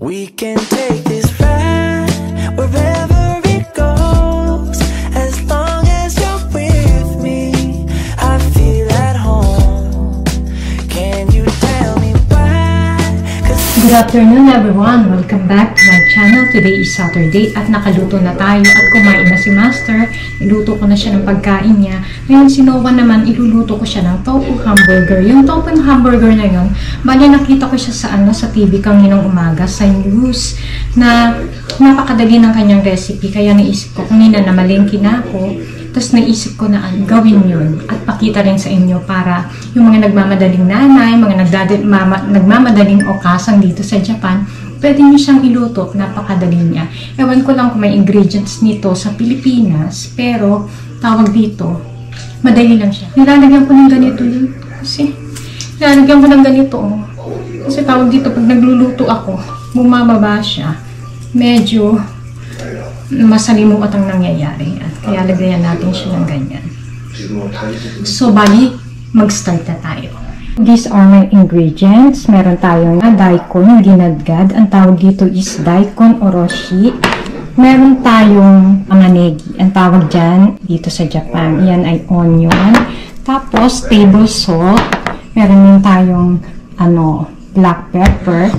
We can take this ride afternoon everyone! Welcome back to my channel. Today is Saturday at nakaluto na tayo at kumain na si Master. Niluto ko na siya ng pagkain niya. Ngayon si Noah naman, iluluto ko siya ng tofu hamburger. Yung tofu hamburger na yun, bali nakita ko siya sa ano sa TV kaninang umaga sa news na napakadali ng kanyang recipe. Kaya naisip ko kanina na na ako. Tapos naisip ko na ano, gawin yun at pakita rin sa inyo para yung mga nagmamadaling nanay, mga nagdadi, mama, nagmamadaling okasan dito sa Japan, pwede nyo siyang iluto, napakadali niya. Ewan ko lang kung may ingredients nito sa Pilipinas, pero tawag dito, madali lang siya. Nilalagyan ko ng ganito yun. Kasi, nilalagyan ko ng ganito. Oh. Kasi tawag dito, pag nagluluto ako, bumababa siya. Medyo masalimuot ang nangyayari. At kaya lagayan natin siya ng ganyan. So, bali, mag-start na tayo. These are my ingredients. Meron tayong ah, daikon, ginadgad. Ang tawag dito is daikon oroshi. Meron tayong amanegi. Ang tawag dyan dito sa Japan. Yan ay onion. Tapos, table salt. Meron din tayong ano, black pepper.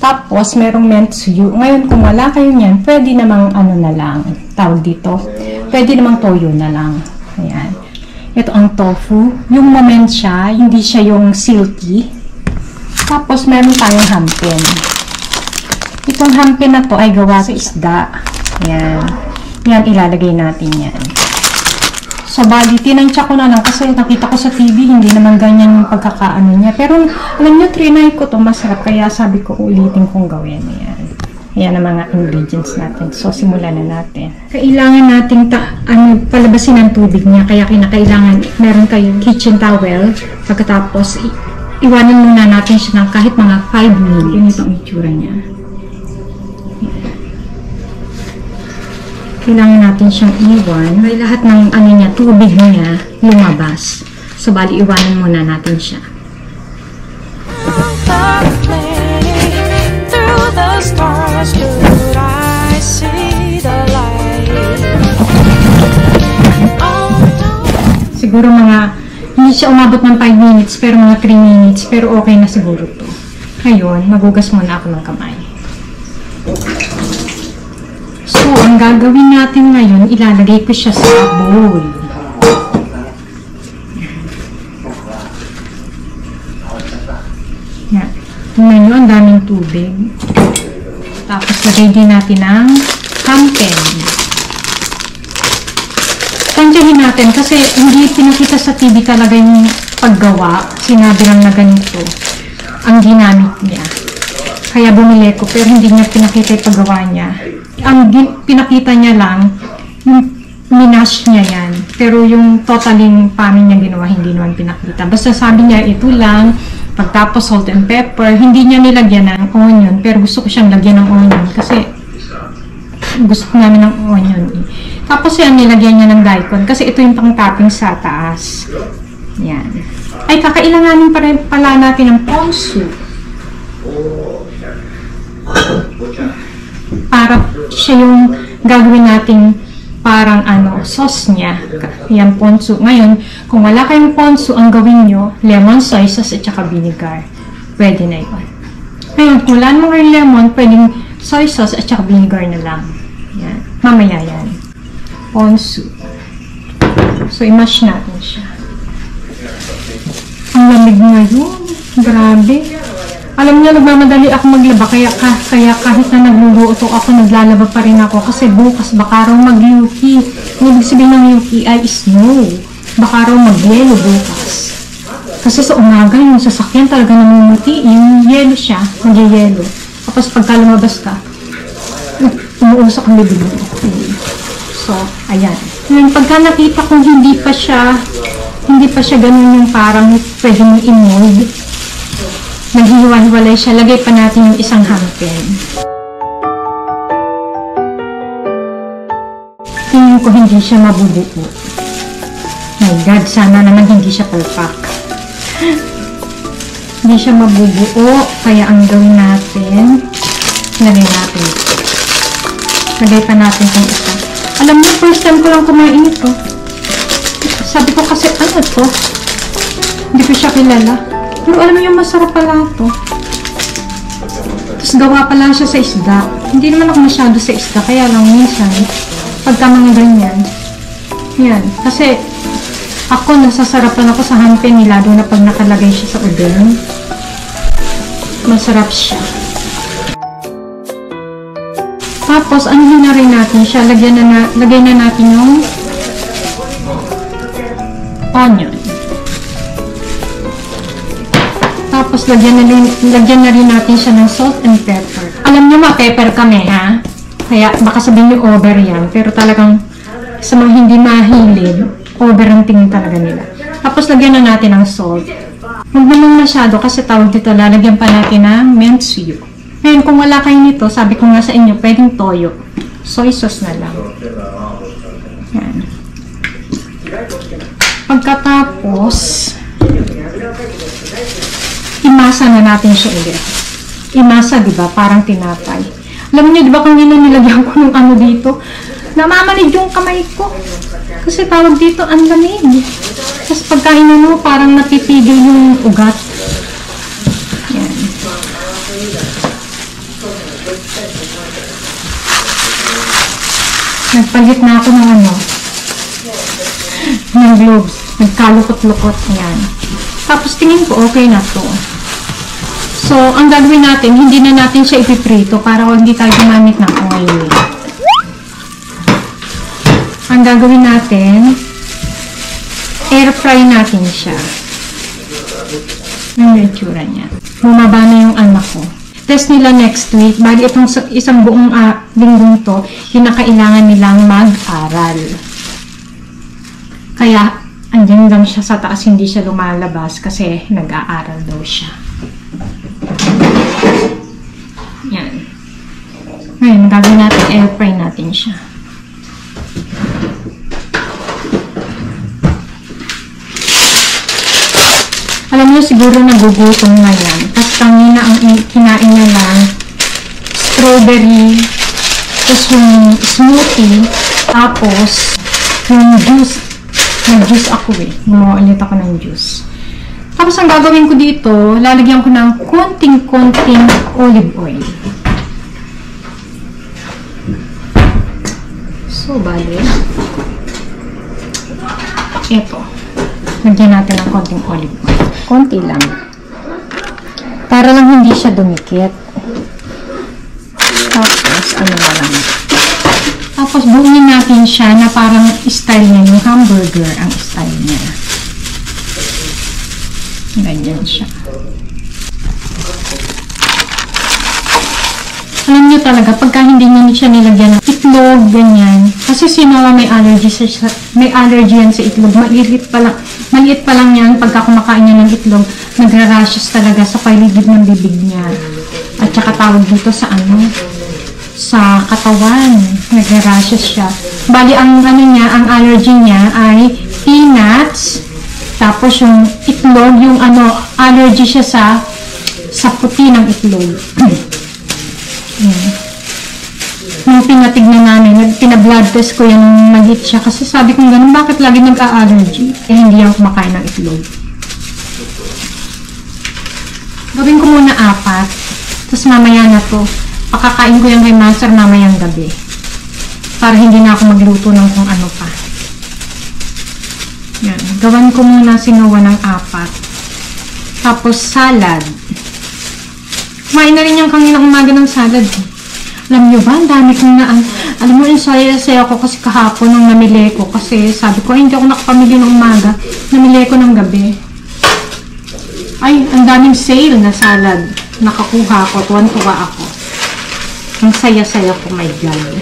Tapos, merong mentsuyu. Ngayon, kung wala kayo niyan, pwede namang ano na lang, tawag dito, pwede namang toyo na lang. Ayan. Ito ang tofu. Yung moment siya, hindi siya yung silky. Tapos, meron tayong hampin. Itong hampin na to ay gawa sa isda. Ayan. Yan, ilalagay natin yan. So, bali, tinansya ko na lang kasi nakita ko sa TV, hindi naman ganyan yung pagkakaano niya. Pero, alam nyo, trinay ko to masarap. Kaya sabi ko, ulitin kong gawin. Ayan. Ayan ang mga ingredients natin. So, simulan na natin. Kailangan nating ta ano, palabasin ang tubig niya. Kaya kinakailangan, meron kayong kitchen towel. Pagkatapos, iwanan muna natin siya ng kahit mga 5 minutes. Ganito ang itsura niya. Kailangan natin siyang iwan. May lahat ng ano niya, tubig niya lumabas. So, bali, iwanan muna natin siya. Siguro mga, hindi siya umabot ng 5 minutes, pero mga 3 minutes, pero okay na siguro to. Ngayon, magugas muna ako ng kamay. So, ang gagawin natin ngayon, ilalagay ko siya sa bowl. Yan. Tingnan nyo, ang daming tubig. Tapos, lagay din natin ang hampen. Tansyahin natin kasi hindi pinakita sa TV talaga yung paggawa. Sinabi lang na ganito ang ginamit niya. Kaya bumili ko pero hindi niya pinakita yung paggawa niya. Ang pinakita niya lang, yung minash niya yan. Pero yung totaling paano niya ginawa, hindi naman pinakita. Basta sabi niya, ito lang. Pagtapos salt and pepper, hindi niya nilagyan ng onion. Pero gusto ko siyang lagyan ng onion kasi gusto namin ng onion eh. Tapos yan, nilagyan niya ng daikon kasi ito yung pang-topping sa taas. Yan. Ay, kakailanganin pa rin pala natin ng ponzu. Para siya yung gagawin nating parang ano, sauce niya. Yan, ponzu. Ngayon, kung wala kayong ponzu, ang gawin nyo, lemon soy sauce at saka vinegar. Pwede na yun. Ngayon, kung wala namang rin lemon, pwedeng soy sauce at saka vinegar na lang. Yan. Mamaya yan. Ponzu. So, i-mash natin siya. Ang lamig ngayon. Grabe. Alam niyo, nagmamadali ako maglaba. Kaya, ka, kaya kahit na nagluluto ako, naglalaba pa rin ako. Kasi bukas, baka raw mag-yuki. Ibig sabihin ng yuki ay snow. Baka raw mag-yelo bukas. Kasi sa umaga, yung sasakyan talaga namumuti. Yung yelo siya, nag-yelo. Tapos pagka lumabas ka, umuusok ang bibig mo. So, ayan. Ngayon, pagka nakita kong hindi pa siya, hindi pa siya ganun yung parang pwede mong i-mold, naghihiwa-hiwalay siya, lagay pa natin yung isang hampin. Tingin ko hindi siya mabubuo. My God, sana naman hindi siya palpak. hindi siya mabubuo, kaya ang gawin natin, Lagay pa natin itong isa. Alam mo, first time ko lang kumain ito. Sabi ko kasi, ano to? Hindi ko siya kilala. Pero alam yung masarap pala ito. Tapos gawa pala siya sa isda. Hindi naman ako masyado sa isda, kaya lang minsan, pagka mga ganyan, yan. Kasi, ako nasasarapan ako sa hampin nila, lalo na pag nakalagay siya sa udon. Masarap siya. Tapos, anuhin na rin natin siya. Lagyan na, na, lagay na natin yung onion. Tapos, lagyan na, rin, lagyan na rin natin siya ng salt and pepper. Alam niyo, ma-pepper kami, ha? Kaya, baka sabihin niyo over yan. Pero talagang, sa mga hindi mahilig, over ang tingin talaga nila. Tapos, lagyan na natin ng salt. Huwag naman masyado kasi tawag dito, lalagyan pa natin ng mentsuyu. Ngayon, kung wala kayo nito, sabi ko nga sa inyo, pwedeng toyo. Soy sauce na lang. Yan. Pagkatapos, imasa na natin siya ulit. Imasa, di ba? Parang tinapay. Alam niyo, di ba kanina nilagyan ko ng ano dito? Namamanid yung kamay ko. Kasi tawag dito, ang lamig. Tapos pagkain mo, parang napipigil yung ugat. Yan. Nagpalit na ako ng ano, ng gloves. Nagkalukot-lukot. Yan. Tapos tingin ko okay na to. So, ang gagawin natin, hindi na natin siya ipiprito para hindi tayo gumamit ng oil. Ang gagawin natin, air fry natin siya. Yung itsura niya. Bumaba na yung anak ko. Test nila next week. Bali itong sa- isang buong uh, linggong to, kinakailangan nilang mag-aral. Kaya, andyan lang siya sa taas, hindi siya lumalabas kasi nag-aaral daw siya. Yan. Ngayon, gagawin natin, air fry natin siya. Alam niyo siguro nagugutom na yan. Kasi kanina ang kinain niya lang strawberry, tapos yung smoothie, tapos yung juice. Nag-juice ako eh. Gumawa ulit ako ng juice. Tapos ang gagawin ko dito, lalagyan ko ng konting-konting olive oil. So, bali. Ito. Lagyan natin ng konting olive oil. Konti lang. Para lang hindi siya dumikit. Tapos, ano na lang. Tapos, buunin natin siya na parang style niya, yung hamburger ang style niya. Ganyan siya. Alam niyo talaga, pagka hindi niyo siya nilagyan ng itlog, ganyan. Kasi sino may allergy sa- may allergy yan sa itlog. Maliit pa lang, maliit pa lang yan pagka kumakain niya ng itlog, nagra-rashes talaga sa paligid ng bibig niya. At saka tawag dito sa ano, sa katawan. Nagra-rashes siya. Bali, ang ano niya, ang allergy niya ay peanuts, tapos yung itlog, yung ano, allergy siya sa sa puti ng itlog. Yan. Nung pinatignan namin, nag- pina-blood test ko yan nag-hit siya. Kasi sabi ko ganun, bakit lagi nagka-allergy? Eh, hindi ako kumakain ng itlog. Gawin ko muna apat. Tapos mamaya na to. Pakakain ko yan kay Master mamayang gabi. Para hindi na ako magluto ng kung ano pa. Yan. Gawan ko muna sinuwa ng apat. Tapos salad. Kumain na rin yung kanina umaga ng salad. Alam niyo ba, ang dami kong na, alam mo, yung saya-saya ko kasi kahapon nung namili ko. Kasi sabi ko, hindi ako nakapamili ng umaga. Namili ko ng gabi. Ay, ang daming sale na salad. Nakakuha ko, tuwan-tuwa ako. Ang saya-saya ko, my God.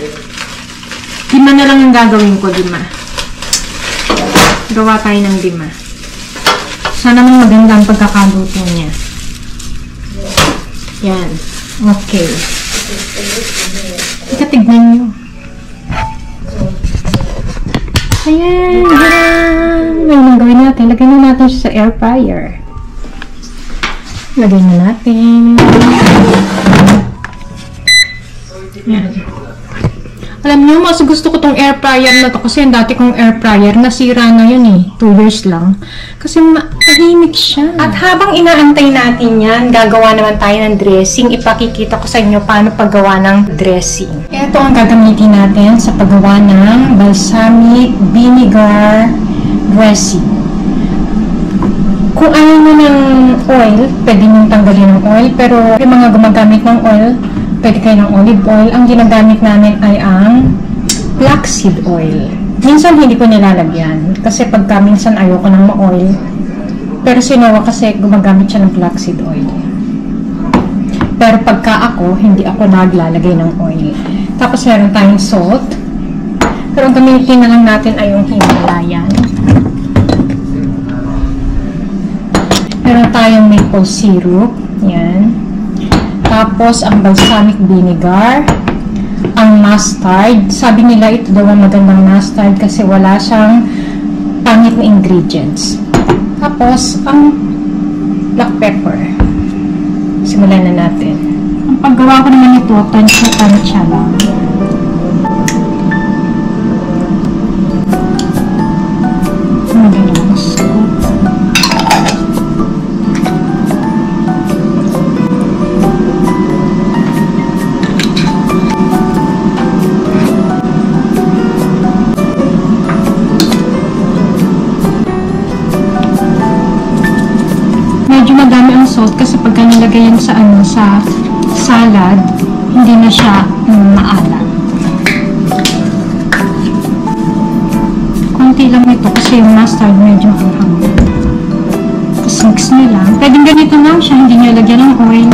Lima na lang ang gagawin ko, lima. Gawa tayo ng lima. Sana naman maganda ang pagkakaluto niya. Yan. Okay. Ika, tignan nyo. Ayan, yan. Ngayon ang gawin natin. Lagyan na natin sa air fryer. Lagyan na natin. Yan. Alam niyo, mas gusto ko tong air fryer na to kasi yung dati kong air fryer, nasira na yun eh. Two years lang. Kasi tahimik siya. At habang inaantay natin yan, gagawa naman tayo ng dressing. Ipakikita ko sa inyo paano paggawa ng dressing. Ito ang gagamitin natin sa paggawa ng balsamic vinegar dressing. Kung ayaw mo ng oil, pwede nyo tanggalin ng oil. Pero yung mga gumagamit ng oil, pwede kayo ng olive oil. Ang ginagamit namin ay ang flaxseed oil. Minsan hindi ko nilalagyan. Kasi pagka minsan ayoko ng ma-oil. Pero si Noah kasi gumagamit siya ng flaxseed oil. Pero pagka ako, hindi ako naglalagay ng oil. Tapos meron tayong salt. Pero ang gamitin na lang natin ay yung Himalayan. Meron tayong maple syrup. Yan. Tapos, ang balsamic vinegar. Ang mustard. Sabi nila ito daw ang magandang mustard kasi wala siyang pangit na ingredients. Tapos, ang black pepper. Simulan na natin. Ang paggawa ko naman ito, tansya-tansya lang. Medyo madami ang salt kasi pagka nilagay yan sa ano sa salad, hindi na siya mm, maalat. Konti lang ito kasi yung mustard medyo hanghang. Tapos mix nyo lang. Pwedeng ganito lang siya, hindi nyo lagyan ng oil.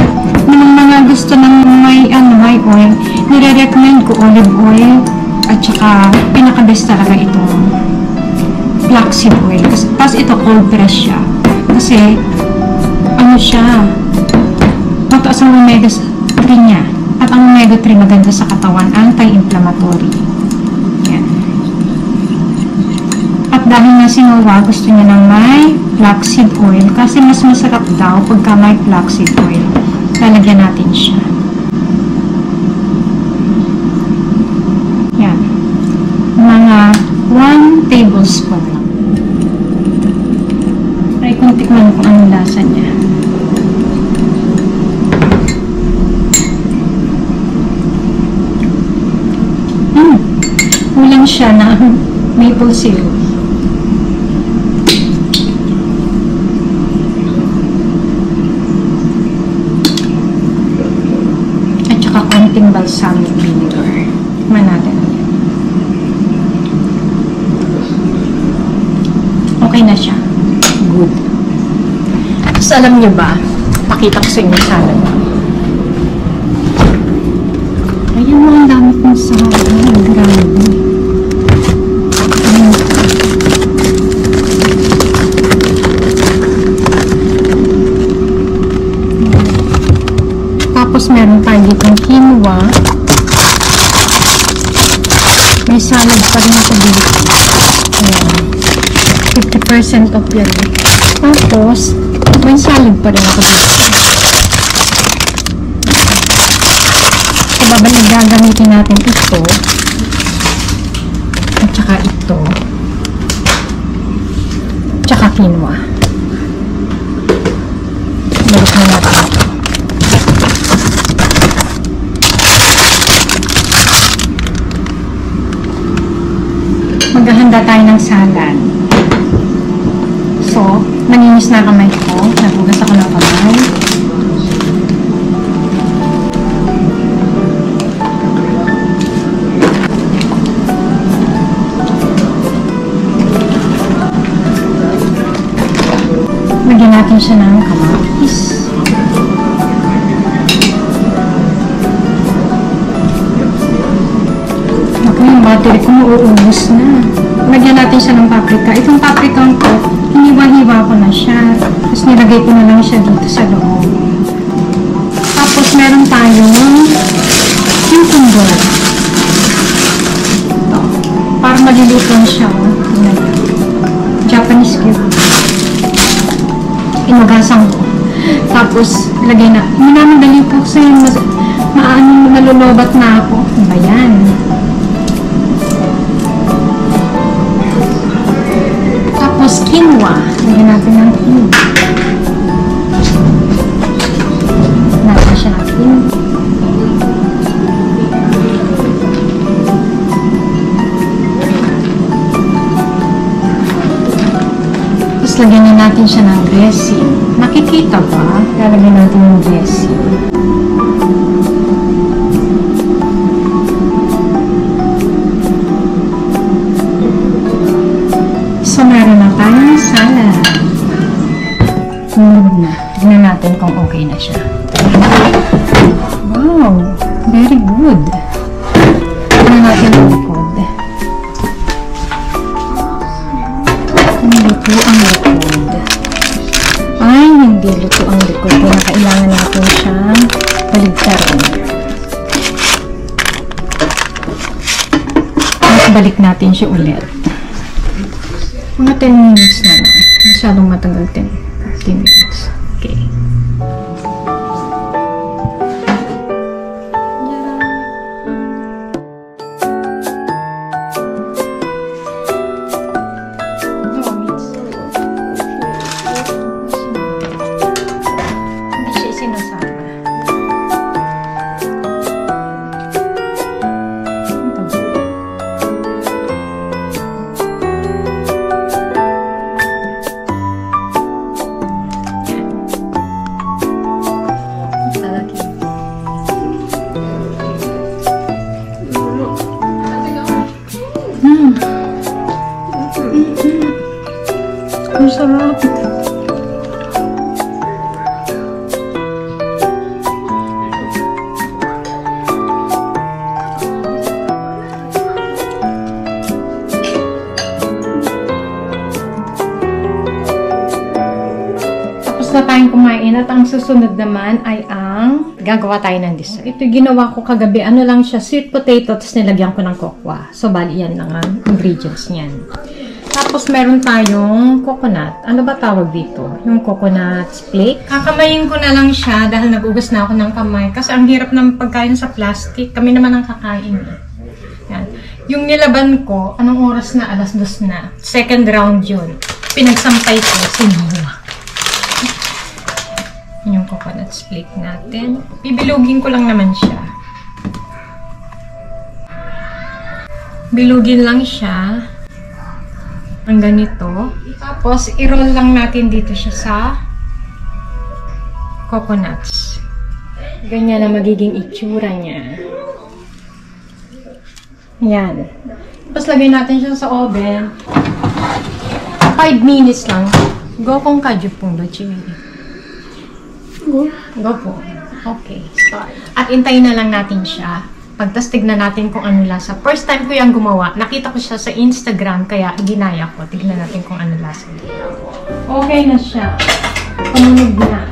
Yung mga gusto ng may, ano, may oil, nire-recommend ko olive oil at saka pinaka-best talaga itong flaxseed oil. Tapos ito cold press siya. Kasi ano siya, mataas ang omega-3 niya. At ang omega-3 maganda sa katawan, anti-inflammatory. Yan. At dahil nga si Noah, gusto niya ng may flaxseed oil kasi mas masarap daw pagka may flaxseed oil. Lalagyan natin siya. Yan. Mga 1 tablespoon lang. Try kong tikman kung anong lasa niya. Hmm. Kulang siya na maple syrup. At saka konting balsamic vinegar. Tikman natin. Okay na siya. Good. Tapos alam niyo ba, pakita ko sa inyo salad. Ayan mo, ang dami kong salad. Grabe. Meron tayo ditong quinoa. May salad pa rin ako dito. Ayan. 50% off yan. Tapos, may salad pa rin ako dito. So, babalik gagamitin natin ito. At saka ito. Tsaka quinoa. Balik na natin ito. Maghahanda tayo ng salad. So, maninis na kamay ko. Nagugas ako ng kamay. Lagyan natin siya ng kamatis. Ako yung battery ko nauubos na. Lagyan natin siya ng paprika. Itong paprika ko, hiniwa-hiwa ko na siya. Tapos nilagay ko na lang siya dito sa loob. Tapos meron tayong cucumber. Ito. Para maluluto siya. Japanese cucumber. Inugasan ko. Tapos, lagay na. Hindi namin dali po kasi maano nalulubat na ako. Ano ba yan? Quinoa. Lagyan natin ng quinoa. Natin siya ng quinoa. Tapos lagyan na natin siya ng dressing. Nakikita ba? Lalagyan natin yung dressing. Natin kung okay na siya. Wow! Very good. Tignan natin ang likod. Hindi luto ang likod. Ay, hindi luto ang likod. Kaya kailangan natin siyang baligtarin. Tapos balik natin siya ulit. Mga 10 minutes na lang. Masyadong matagal 10, 15 minutes. Ang sarap. Na tayong kumain at ang susunod naman ay ang gagawa tayo ng dessert. Ito ginawa ko kagabi. Ano lang siya, sweet potato, tapos nilagyan ko ng kokwa. So, bali yan lang ang ingredients niyan. Tapos meron tayong coconut. Ano ba tawag dito? Yung coconut flake. Kakamayin ko na lang siya dahil nagugas na ako ng kamay. Kasi ang hirap ng pagkain sa plastic. Kami naman ang kakain. eh. Yan. Yung nilaban ko, anong oras na? Alas dos na. Second round yun. Pinagsampay ko, sinuwa. Yun yung coconut flake natin. Bibilugin ko lang naman siya. Bilugin lang siya. Ang ganito. Tapos, i-roll lang natin dito siya sa coconuts. Ganyan na magiging itsura niya. Yan. Tapos, lagay natin siya sa oven. 5 minutes lang. Go kung kadyo pong do, chili. Go. Go po. Okay, start. At intayin na lang natin siya. Pagtas tignan natin kung ano lasa. First time ko yung gumawa. Nakita ko siya sa Instagram, kaya ginaya ko. Tignan natin kung ano lasa. Okay na siya. Tumunog na.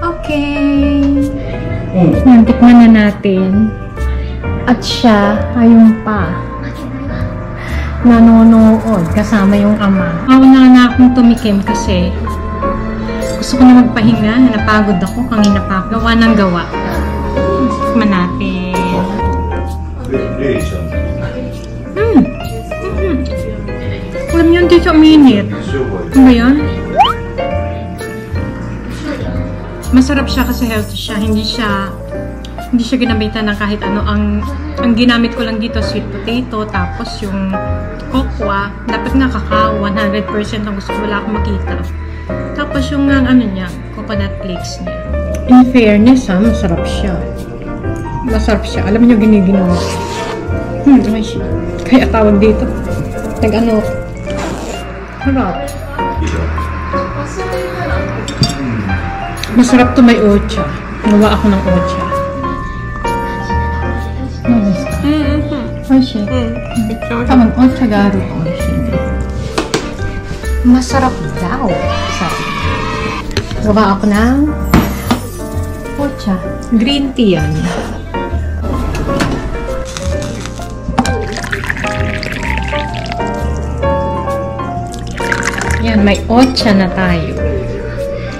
Okay. Yan, tikman na natin. At siya, ayun pa. Nanonood kasama yung ama. Mauna na akong tumikim kasi gusto ko na magpahinga. Napagod ako kanina pa. Gawa ng gawa. Tikman natin. Hmm. Alam niyo, hindi siya uminit. Ano ba yan? Masarap siya kasi healthy siya. Hindi siya hindi siya ginamitan ng kahit ano. Ang ang ginamit ko lang dito sweet potato tapos yung kokwa, dapat nga kakao 100% ang gusto ko wala akong makita. Tapos yung ang ano niya, coconut flakes niya. In fairness ha, masarap siya. Masarap siya. Alam niyo giniginawa. Hmm, ay siya. Kaya tawag dito. Nag ano. Harap. Masarap to may ocha. Gawa ako ng ocha. 美味しい。多分お茶があるかもしれない。Masarap daw. Sabi. Gawa ako ng ocha. Green tea yan. Yan, may ocha na tayo.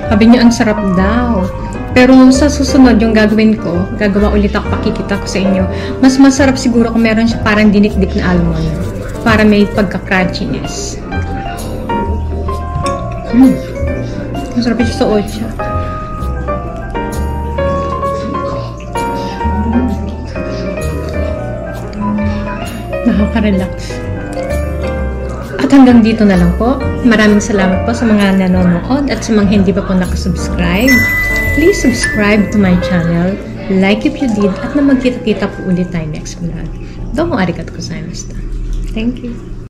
Sabi niyo, ang sarap daw. Pero sa susunod, yung gagawin ko, gagawa ulit ako, pakikita ko sa inyo. Mas masarap siguro kung meron siya parang dinikdik na almond. Para may pagka-crunchiness. Mm. Masarap siya sa ocha. Nakaka-relax. At hanggang dito na lang po. Maraming salamat po sa mga nanonood at sa mga hindi pa po nakasubscribe. Please subscribe to my channel, like if you did, at na magkita-kita po ulit tayo next vlog. Domo arigatou gozaimashita. Thank you.